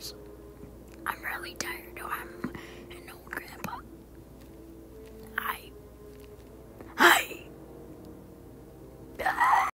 guys. I'm really tired. I'm